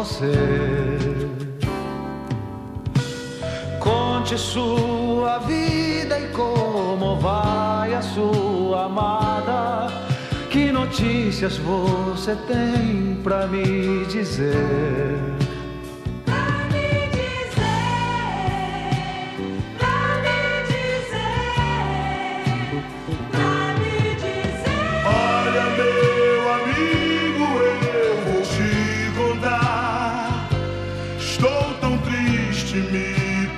você. Conte sua vida e como vai a sua amada. Que notícias você tem pra me dizer?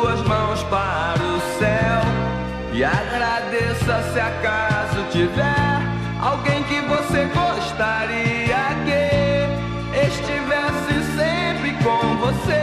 suas mãos para o céu e agradeça se acaso tiver alguém que você gostaria que estivesse sempre com você.